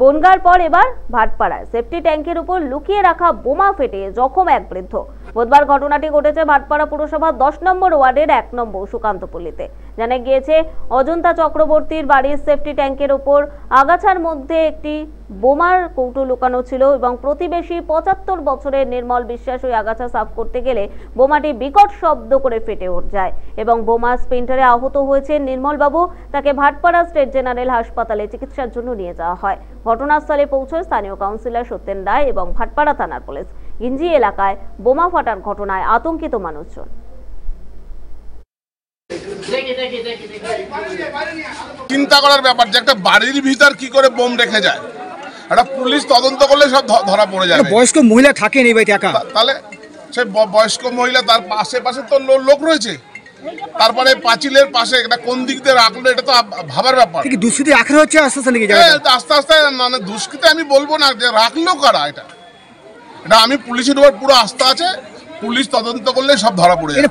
বনগার পর এবার ভাটপাড়ায়। সেফটি ট্যাঙ্কের উপর লুকিয়ে রাখা বোমা ফেটে জখম এক বৃদ্ধ। বুধবার ঘটনাটি ঘটেছে ভাটপাড়া পুরসভার দশ নম্বর ওয়ার্ডের এক নম্বর সুকান্তপল্লিতে। জানা গিয়েছে, অজন্তা চক্রবর্তীর বাড়ির সেফটি ট্যাঙ্কের উপর আগাছার মধ্যে একটি বোমার কৌটো লুকানো ছিল এবং প্রতিবেশী পঁচাত্তর বছরের নির্মল বিশ্বাস ওই আগাছা সাফ করতে গেলে বোমাটি বিকট শব্দ করে ফেটে উঠ যায় এবং বোমা স্পিন্টারে আহত হয়েছে নির্মলবাবু। তাকে ভাটপাড়া স্টেট জেনারেল হাসপাতালে চিকিৎসার জন্য নিয়ে যাওয়া হয়। ঘটনাস্থলে পৌঁছয় স্থানীয় কাউন্সিলর সত্যেন রায় এবং ভাটপাড়া থানার পুলিশ। গিঞ্জি এলাকায় বোমা ফাটার ঘটনায় আতঙ্কিত মানুষজন। চিন্তা করার ব্যাপার যে একটা বাড়ির ভিতর কি করে বোম রেখে যায়। একটা পুলিশ তদন্ত করলে সব ধরা পড়ে যাবে। বয়স্ক মহিলা থাকে এই বাড়িতে একা? তাহলে সে বয়স্ক মহিলা তার আশেপাশে তো লোক রয়েছে। তারপরে পাঁচিলের পাশে এটা কোন দিক দিয়ে রাখল এটা তো ভাবার ব্যাপার। কি দুষ্কৃতি আখড়া হচ্ছে আস্তে আস্তে হ্যাঁ, জায়গাটা আস্তে আস্তে মানে দুষ্কৃতে আমি বলব না যে রাখল কারা এটা? এটা আমি পুলিশের উপর পুরো আস্থা আছে পুলিশ তদন্ত করলে সব ধরা পড়ে যাবে।